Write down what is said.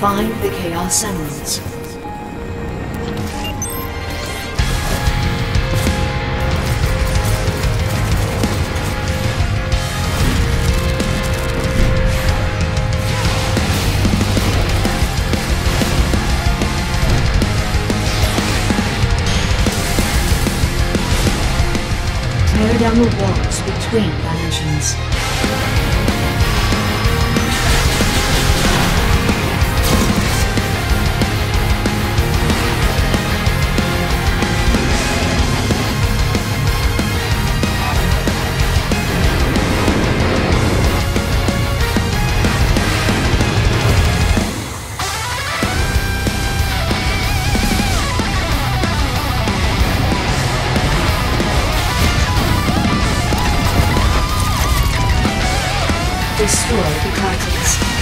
Find the Chaos Emeralds. Tear down the walls between dimensions. Destroy the Titans.